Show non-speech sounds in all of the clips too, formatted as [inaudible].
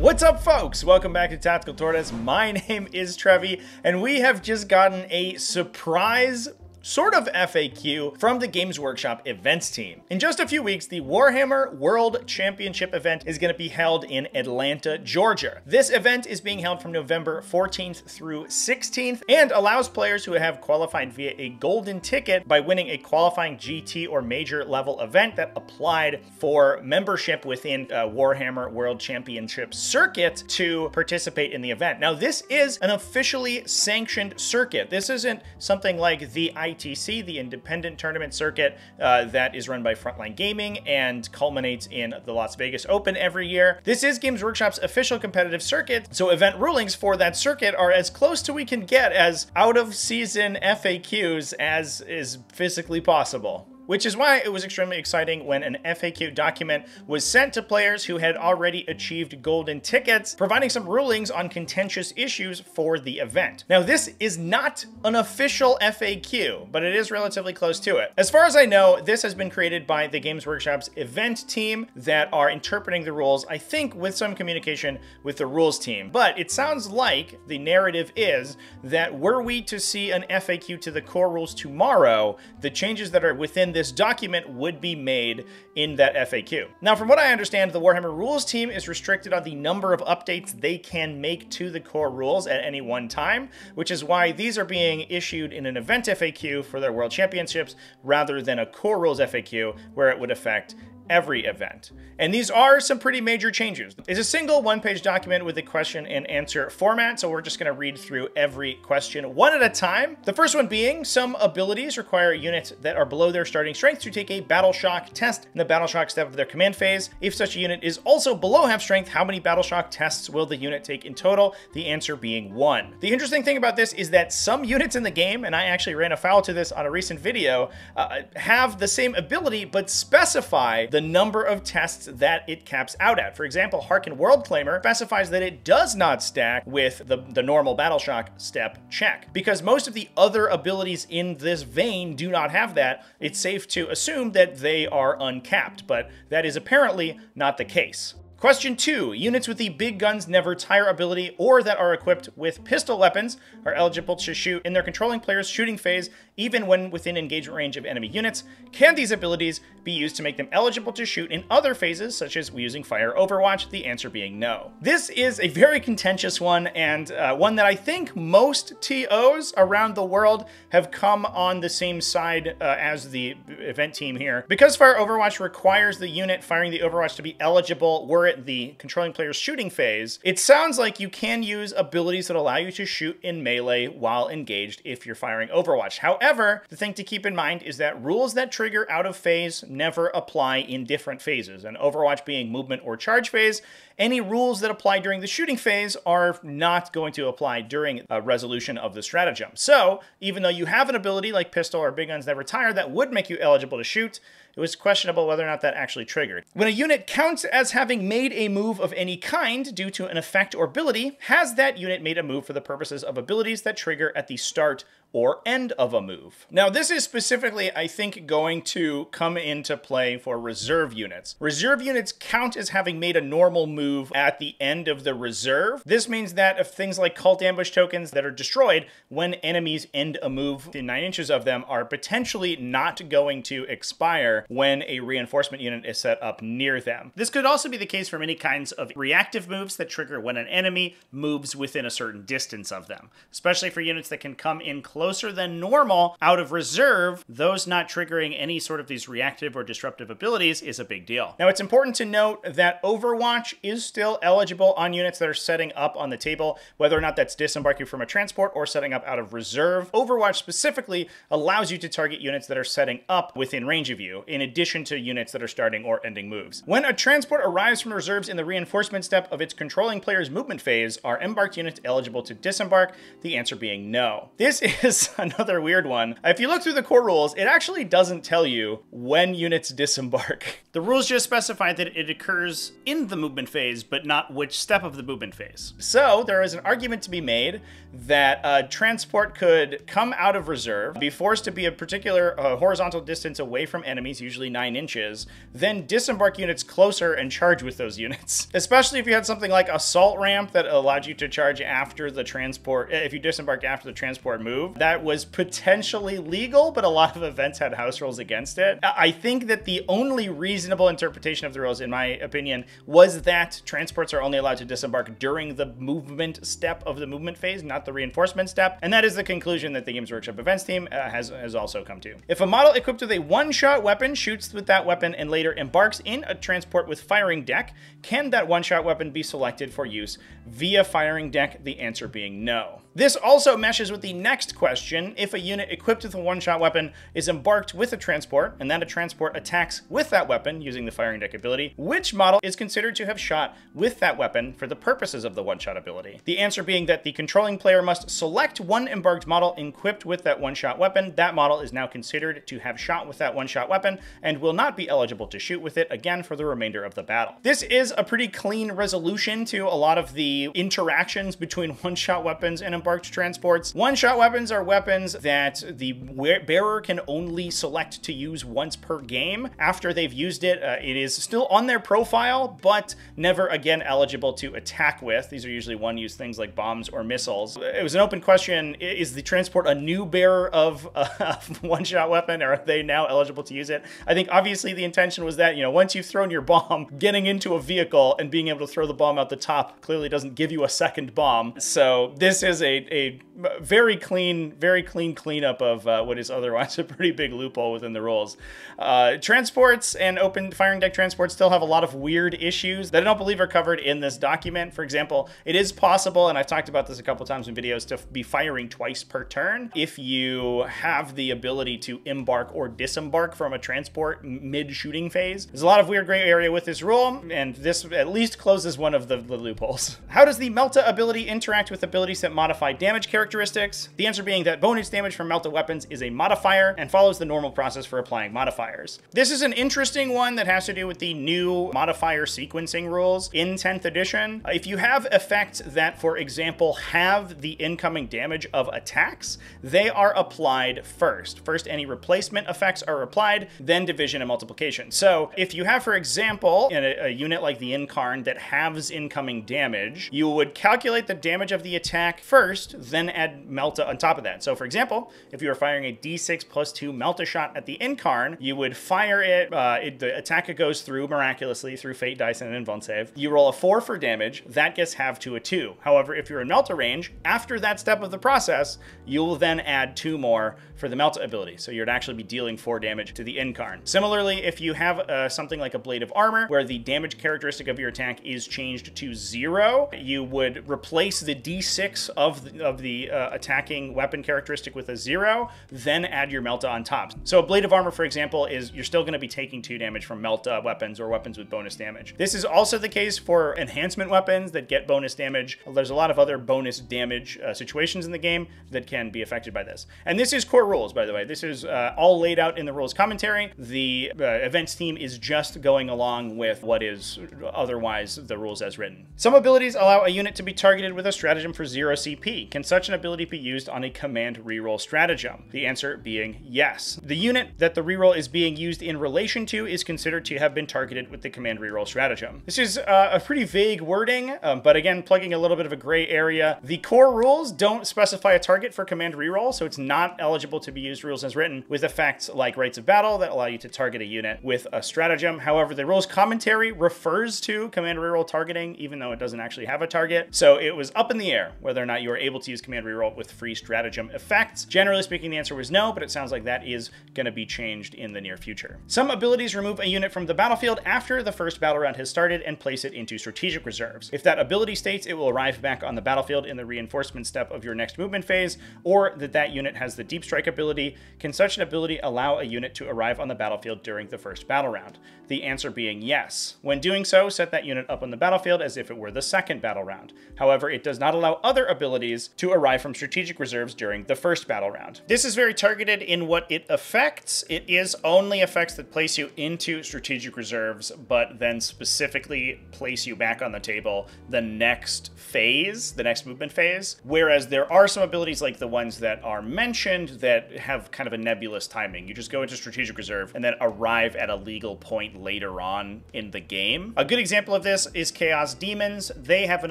What's up, folks? Welcome back to Tactical Tortoise. My [laughs] name is Trevi, and we have just gotten a surprise sort of FAQ from the Games Workshop events team. In just a few weeks, the Warhammer World Championship event is going to be held in Atlanta, Georgia. This event is being held from November 14th through 16th and allows players who have qualified via a golden ticket by winning a qualifying GT or major level event that applied for membership within uh, Warhammer World Championship circuit to participate in the event. Now, this is an officially sanctioned circuit. This isn't something like the ITC, the independent tournament circuit uh, that is run by Frontline Gaming and culminates in the Las Vegas Open every year. This is Games Workshop's official competitive circuit, so event rulings for that circuit are as close to we can get as out of season FAQs as is physically possible which is why it was extremely exciting when an FAQ document was sent to players who had already achieved golden tickets, providing some rulings on contentious issues for the event. Now, this is not an official FAQ, but it is relatively close to it. As far as I know, this has been created by the Games Workshop's event team that are interpreting the rules, I think with some communication with the rules team. But it sounds like the narrative is that were we to see an FAQ to the core rules tomorrow, the changes that are within this this document would be made in that FAQ. Now, from what I understand, the Warhammer Rules team is restricted on the number of updates they can make to the core rules at any one time, which is why these are being issued in an event FAQ for their World Championships rather than a core rules FAQ where it would affect every event. And these are some pretty major changes. It's a single one-page document with a question and answer format, so we're just gonna read through every question one at a time. The first one being, some abilities require units that are below their starting strength to take a Battle Shock test in the Battle Shock step of their command phase. If such a unit is also below half strength, how many Battle Shock tests will the unit take in total? The answer being one. The interesting thing about this is that some units in the game, and I actually ran afoul to this on a recent video, uh, have the same ability, but specify the the number of tests that it caps out at. For example, Haarken Worldclaimer specifies that it does not stack with the, the normal Battle Shock step check. Because most of the other abilities in this vein do not have that, it's safe to assume that they are uncapped, but that is apparently not the case. Question two, units with the big guns never tire ability or that are equipped with pistol weapons are eligible to shoot in their controlling player's shooting phase even when within engagement range of enemy units. Can these abilities be used to make them eligible to shoot in other phases such as using fire overwatch? The answer being no. This is a very contentious one and uh, one that I think most TOs around the world have come on the same side uh, as the event team here. Because fire overwatch requires the unit firing the overwatch to be eligible were the controlling player's shooting phase, it sounds like you can use abilities that allow you to shoot in melee while engaged if you're firing Overwatch. However, the thing to keep in mind is that rules that trigger out of phase never apply in different phases, and Overwatch being movement or charge phase, any rules that apply during the shooting phase are not going to apply during a resolution of the stratagem. So, even though you have an ability like pistol or big guns that retire that would make you eligible to shoot, it was questionable whether or not that actually triggered. When a unit counts as having made a move of any kind due to an effect or ability, has that unit made a move for the purposes of abilities that trigger at the start or end of a move. Now, this is specifically, I think, going to come into play for reserve units. Reserve units count as having made a normal move at the end of the reserve. This means that if things like cult ambush tokens that are destroyed when enemies end a move within 9 inches of them are potentially not going to expire when a reinforcement unit is set up near them. This could also be the case for many kinds of reactive moves that trigger when an enemy moves within a certain distance of them, especially for units that can come in close closer than normal out of reserve, those not triggering any sort of these reactive or disruptive abilities is a big deal. Now, it's important to note that Overwatch is still eligible on units that are setting up on the table, whether or not that's disembarking from a transport or setting up out of reserve. Overwatch specifically allows you to target units that are setting up within range of you, in addition to units that are starting or ending moves. When a transport arrives from reserves in the reinforcement step of its controlling player's movement phase, are embarked units eligible to disembark? The answer being no. This [laughs] is is [laughs] another weird one. If you look through the core rules, it actually doesn't tell you when units disembark. [laughs] The rules just specify that it occurs in the movement phase, but not which step of the movement phase. So there is an argument to be made that a transport could come out of reserve, be forced to be a particular uh, horizontal distance away from enemies, usually nine inches, then disembark units closer and charge with those units. [laughs] Especially if you had something like a assault ramp that allowed you to charge after the transport, if you disembarked after the transport moved. That was potentially legal, but a lot of events had house rules against it. I think that the only reasonable interpretation of the rules, in my opinion, was that transports are only allowed to disembark during the movement step of the movement phase, not the reinforcement step. And that is the conclusion that the Games Workshop events team uh, has, has also come to. If a model equipped with a one-shot weapon shoots with that weapon and later embarks in a transport with firing deck, can that one-shot weapon be selected for use via firing deck? The answer being no. This also meshes with the next question. If a unit equipped with a one-shot weapon is embarked with a transport, and then a transport attacks with that weapon using the firing deck ability, which model is considered to have shot with that weapon for the purposes of the one-shot ability? The answer being that the controlling player must select one embarked model equipped with that one-shot weapon. That model is now considered to have shot with that one-shot weapon and will not be eligible to shoot with it again for the remainder of the battle. This is a pretty clean resolution to a lot of the interactions between [laughs] one-shot weapons and embarked transports. One-shot weapons are weapons that the bearer can only select to use once per game. After they've used it, uh, it is still on their profile, but never again eligible to attack with. These are usually one-use things like bombs or missiles. It was an open question, is the transport a new bearer of [laughs] a one-shot weapon, or are they now eligible to use it? I think obviously the intention was that, you know, once you've thrown your bomb, [laughs] getting into a vehicle and being able to throw the bomb out the top clearly doesn't give you a second bomb. So this is a, a very clean, very clean cleanup of uh, what is otherwise [laughs] a pretty big loophole within the rules. Uh, transports and open firing deck transports still have a lot of weird issues that I don't believe are covered in this document. For example, it is possible, and I've talked about this a couple times in videos, to be firing twice per turn if you have the ability to embark or disembark from a transport mid-shooting phase. There's a lot of weird gray area with this rule, and this at least closes one of the, the loopholes. [laughs] How does the Melta ability interact with abilities that modify damage characteristics? The answer being that bonus damage from Melta weapons is a modifier and follows the normal process for applying modifiers. This is an interesting one that has to do with the new modifier sequencing rules in 10th edition. Uh, if you have effects that, for example, have the incoming damage of attacks, they are applied first. First, any replacement effects are applied, then division and multiplication. So if you have, for example, in a, a unit like the Incarn that halves incoming damage, you would calculate the damage of the attack first, then add Melta on top of that. So for example, if you were firing a d6 plus 2 Melta shot at the Incarn, you would fire it, uh, it the attack it goes through miraculously through Fate Dice and an. You roll a 4 for damage, that gets halved to a 2. However, if you're in Melta range, after that step of the process, you'll then add 2 more for the Melta ability. So you'd actually be dealing 4 damage to the Incarn. Similarly, if you have uh, something like a Blade of Armor, where the damage characteristic of your attack is changed to 0, you would replace the d6 of the, of the uh, attacking weapon characteristic with a 0, then add your Melta on top. So a Blade of Armor, for example, is you're still going to be taking 2 damage from Melta weapons or weapons with bonus damage. This is also the case for enhancement weapons that get bonus damage. There's a lot of other bonus damage uh, situations in the game that can be affected by this. And this is core rules, by the way. This is uh, all laid out in the rules commentary. The uh, events team is just going along with what is otherwise the rules as written. Some abilities allow a unit to be targeted with a stratagem for 0 CP. Can such an ability be used on a command reroll stratagem? The answer being yes. The unit that the reroll is being used in relation to is considered to have been targeted with the command reroll stratagem. This is uh, a pretty vague wording, um, but again, plugging a little bit of a gray area. The core rules don't specify a target for command reroll, so it's not eligible to be used rules as written with effects like Rites of Battle that allow you to target a unit with a stratagem. However, the rules commentary refers to command reroll targeting, even though it doesn't actually have a target. So it was up in the air whether or not you were able to use command reroll with free stratagem effects. Generally speaking, the answer was no, but it sounds like that is going to be changed in the near future. Some abilities remove a unit from the battlefield after the first battle round has started and place it into strategic reserves. If that ability states it will arrive back on the battlefield in the reinforcement step of your next movement phase, or that that unit has the deep strike ability, can such an ability allow a unit to arrive on the battlefield during the first battle round? The answer being yes. When doing so, set that unit up on the battlefield as if it were the second battle round. However, it does not allow other abilities to arrive from strategic reserves during the first battle round. This is very targeted in what it affects. It is only effects that place you into strategic reserves, but then specifically place you back on the table the next phase, the next movement phase. Whereas there are some abilities like the ones that are mentioned that have kind of a nebulous timing. You just go into strategic reserve and then arrive at a legal point later on in the game. A good example of this is Chaos Daemons. They have an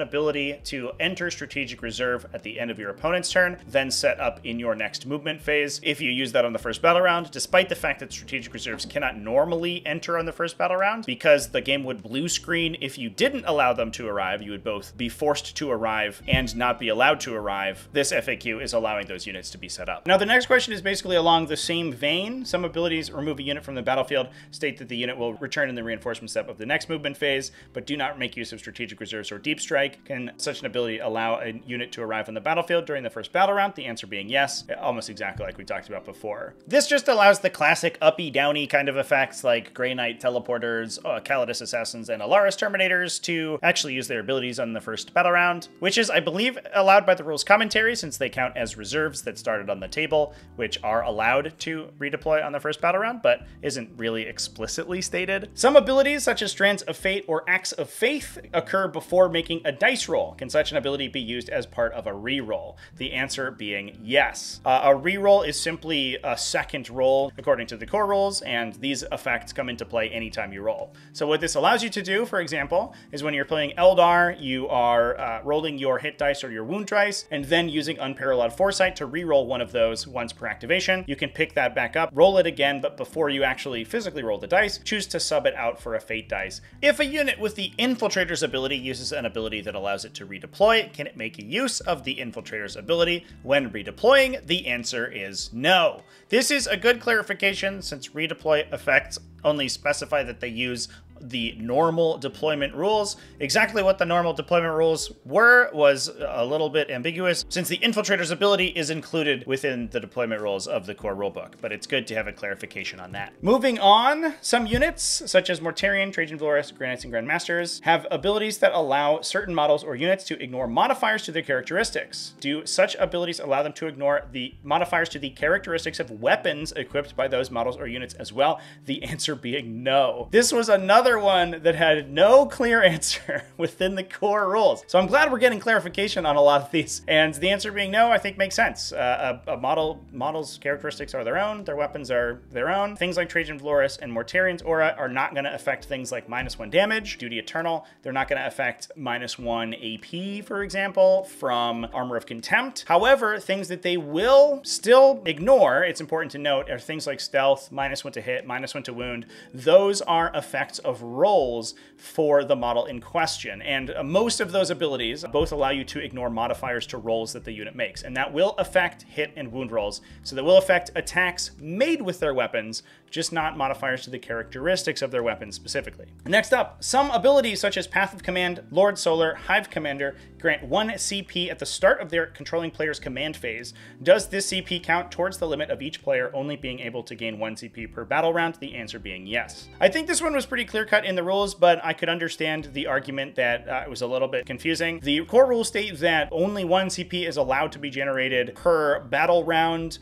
ability to enter strategic reserve at the end of your opponent's turn, then set up in your next movement phase. If you use that on the first battle round, despite the fact that strategic reserves cannot normally enter on the first battle round, because the game would blue screen if you didn't allow them to arrive, you would both be forced to arrive and not be allowed to arrive. This FAQ is allowing those units to be set up. Now, the next question is basically along the same vein. Some abilities remove a unit from the battlefield, state that the unit will return in the reinforcement step of the next movement phase, but do not make use of strategic reserves or deep strike. Can such an ability allow a unit to arrive on the battlefield during the first battle round? The answer being yes, almost exactly like we talked about before. This just allows the classic uppy downy kind of effects like Grey Knight teleporters, uh, Calidus assassins, and Allarus terminators to actually use their abilities on the first battle round, which is, I believe, allowed by the rules commentary since they count as reserves that started on the table, which are allowed to redeploy on the first battle round, but isn't really explicitly stated. Some abilities, such as Strands of Fate or Acts of Faith, occur before making a dice roll. Can such an ability be used as part of a reroll? The answer being yes. Uh, a reroll is simply a second roll according to the core rules, and these effects come into play anytime you roll. So what this allows you to do, for example, is when you're playing Eldar, you are uh, rolling your hit dice or your wound dice, and then using Unparalleled Foresight to reroll one of those once per activation. You can pick that back up, roll it again, but before you actually physically roll the dice, choose to sub it out for a Fate dice. If a unit with the Infiltrator's ability uses an ability that allows it to redeploy, can it make use of the Infiltrator's ability when redeploying? The answer is no. This is a good clarification since redeploy effects only specify that they use the normal deployment rules. Exactly what the normal deployment rules were was a little bit ambiguous since the infiltrator's ability is included within the deployment rules of the core rulebook, but it's good to have a clarification on that. Moving on, some units, such as Mortarion, Trajan Valoris, Knights, and Grandmasters, have abilities that allow certain models or units to ignore modifiers to their characteristics. Do such abilities allow them to ignore the modifiers to the characteristics of weapons equipped by those models or units as well? The answer being no. This was another another one that had no clear [laughs] answer within the core rules. So I'm glad we're getting clarification on a lot of these. And the answer being no, I think makes sense. Uh, a, a, model model's characteristics are their own, their weapons are their own. Things like Trajan Valoris and Mortarion's aura are not going to affect things like minus one damage, Duty Eternal. They're not going to affect minus one AP, for example, from Armor of Contempt. However, things that they will still ignore, it's important to note, are things like Stealth, minus one to hit, minus one to wound. Those are effects of rolls for the model in question. And uh, most of those abilities both allow you to ignore modifiers to rolls that the unit makes. And that will affect hit and wound rolls. So that will affect attacks made with their weapons, just not modifiers to the characteristics of their weapons specifically. Next up, some abilities such as Path of Command, Lord Solar, Hive Commander grant 1 CP at the start of their controlling player's command phase. Does this CP count towards the limit of each player only being able to gain 1 CP per battle round? The answer being yes. I think this one was pretty clear cut in the rules, but I could understand the argument that uh, it was a little bit confusing. The core rules state that only 1 CP is allowed to be generated per battle round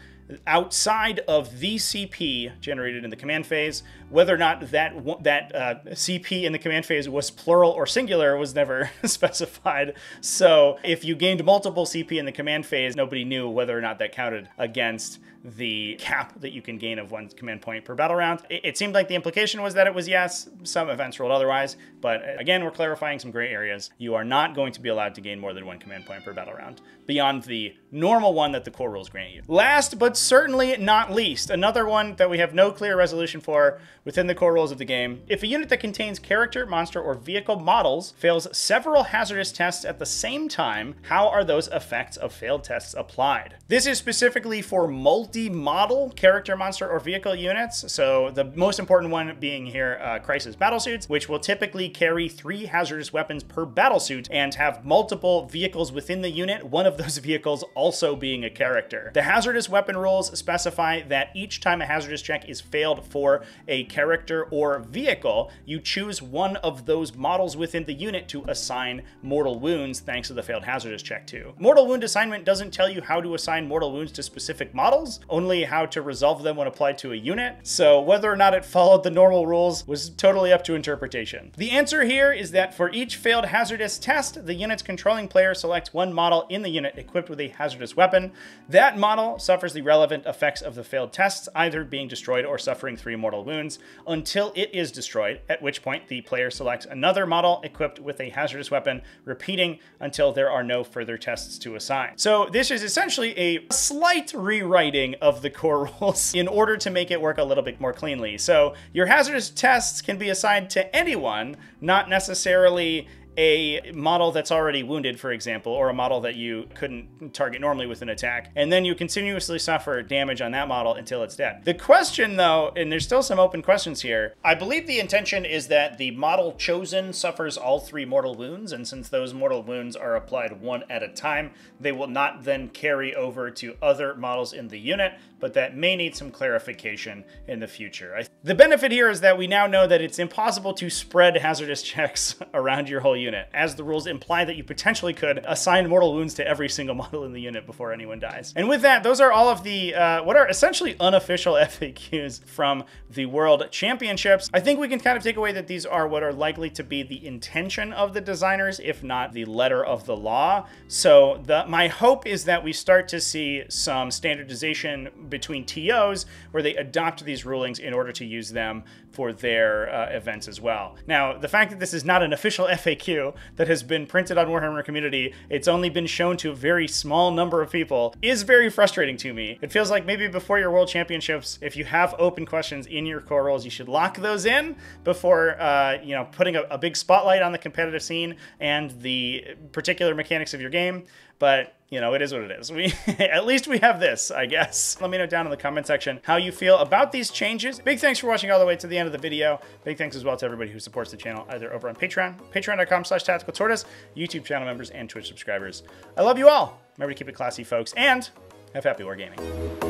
outside of the CP generated in the command phase. Whether or not that that uh, CP in the command phase was plural or singular was never [laughs] specified. So if you gained multiple CP in the command phase, nobody knew whether or not that counted against the cap that you can gain of one command point per battle round. It, it, seemed like the implication was that it was yes. Some events ruled otherwise, but uh, again, we're clarifying some gray areas. You are not going to be allowed to gain more than one command point per battle round beyond the normal one that the core rules grant you. Last but certainly not least, another one that we have no clear resolution for within the core rules of the game. If a unit that contains character, monster, or vehicle models fails several hazardous tests at the same time, how are those effects of failed tests applied? This is specifically for multi multi-model character, monster, or vehicle units. So the most important one being here uh, Crisis Battlesuits, which will typically carry three hazardous weapons per battlesuit and have multiple vehicles within the unit, one of those [laughs] vehicles also being a character. The hazardous weapon rules specify that each time a hazardous check is failed for a character or vehicle, you choose one of those models within the unit to assign mortal wounds thanks to the failed hazardous check to. Mortal wound assignment doesn't tell you how to assign mortal wounds to specific models, only how to resolve them when applied to a unit. So whether or not it followed the normal rules was totally up to interpretation. The answer here is that for each failed hazardous test, the unit's controlling player selects one model in the unit equipped with a hazardous weapon. That model suffers the relevant effects of the failed tests, either being destroyed or suffering three mortal wounds, until it is destroyed, at which point the player selects another model equipped with a hazardous weapon, repeating until there are no further tests to assign. So this is essentially a slight rewriting of the core [laughs] rules in order to make it work a little bit more cleanly. So your hazardous tests can be assigned to anyone, not necessarily a model that's already wounded, for example, or a model that you couldn't target normally with an attack, and then you continuously suffer damage on that model until it's dead. The question, though, and there's still some open questions here, I believe the intention is that the model chosen suffers all three mortal wounds, and since those mortal wounds are applied one at a time, they will not then carry over to other models in the unit, but that may need some clarification in the future. I, the benefit here is that we now know that it's impossible to spread hazardous [laughs] checks around your whole unit, as the rules imply that you potentially could assign mortal wounds to every single [laughs] model in the unit before anyone dies. And with that, those are all of the, uh, what are essentially unofficial [laughs] FAQs from the World Championships. I think we can kind of take away that these are what are likely to be the intention of the designers, if not the letter of the law. So the, my hope is that we start to see some standardization between TOs where they adopt these rulings in order to use them for their uh, events as well. Now, the fact that this is not an official [laughs] FAQ that has been printed on Warhammer Community, it's only been shown to a very small number of people, is very frustrating to me. It feels like maybe before your World Championships, if you have open questions in your core rules, you should lock those in before, uh, you know, putting a, a big spotlight on the competitive scene and the particular mechanics of your game. But you know, it is what it is. We [laughs] at least we have this, I guess. Let me know down in the comment section how you feel about these changes. Big thanks for watching all the way to the end of the video. Big thanks as well to everybody who supports the channel either over on Patreon, patreon.com slash tactical tortoise, YouTube channel members, and Twitch subscribers. I love you all. Remember to keep it classy, folks, and have happy wargaming.